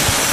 here.